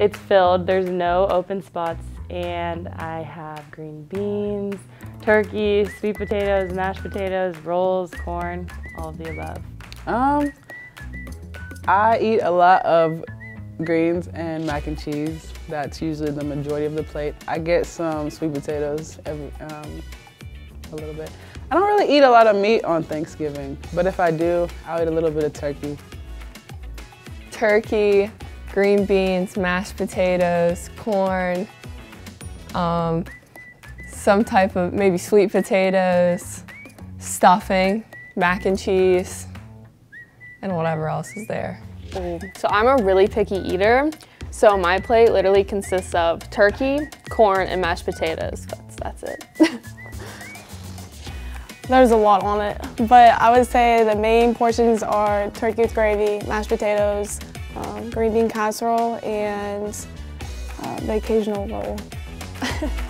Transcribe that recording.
It's filled, there's no open spots, and I have green beans, turkey, sweet potatoes, mashed potatoes, rolls, corn, all of the above. Um, I eat a lot of greens and mac and cheese. That's usually the majority of the plate. I get some sweet potatoes every, um, a little bit. I don't really eat a lot of meat on Thanksgiving, but if I do, I'll eat a little bit of turkey. Turkey, green beans, mashed potatoes, corn, um, some type of maybe sweet potatoes, stuffing, mac and cheese, and whatever else is there. So I'm a really picky eater. So my plate literally consists of turkey, corn, and mashed potatoes. That's, that's it. There's a lot on it, but I would say the main portions are turkey with gravy, mashed potatoes, um, green bean casserole, and uh, the occasional roll.